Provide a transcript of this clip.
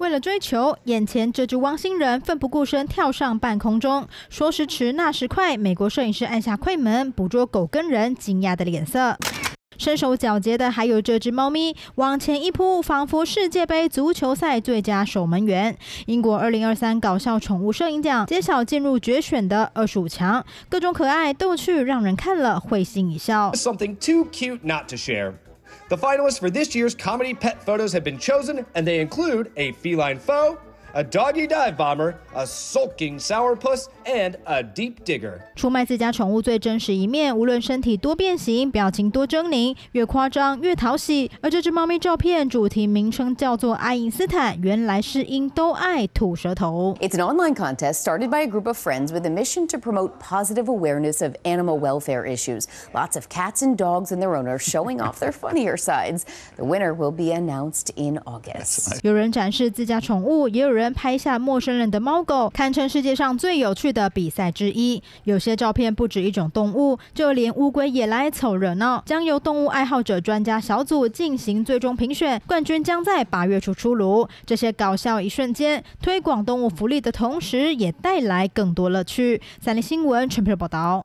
为了追求眼前这只汪星人，奋不顾身跳上半空中，说时迟那时快，美国摄影师按下快门，捕捉狗跟人惊讶的脸色。身手矫捷的还有这只猫咪，往前一扑，仿佛世界杯足球赛最佳守门员。英国二零二三搞笑宠物摄影奖揭晓进入决选的二十五强，各种可爱逗趣，让人看了会心一笑。Something too cute not to share. The finalists for this year's comedy pet photos have been chosen, and they include a feline foe a doggy dive bomber, a sulking sourpuss, and a deep digger。出卖自家宠物最真实一面，无论身体多变形，表情多狰狞，越夸张越讨喜。而这只猫咪照片主题名称叫做爱因斯坦，原来是因都爱吐舌头。It's an online contest started by a group of friends with a mission to promote positive awareness of animal welfare issues. Lots of cats and dogs and their owners showing off their funnier sides. The winner will be announced in August. 有人展示自家宠物，也有人。 人拍下陌生人的猫狗，堪称世界上最有趣的比赛之一。有些照片不止一种动物，就连乌龟也来凑热闹。将由动物爱好者专家小组进行最终评选，冠军将在八月初出炉。这些搞笑一瞬间，推广动物福利的同时，也带来更多乐趣。三立新闻陈佩报道。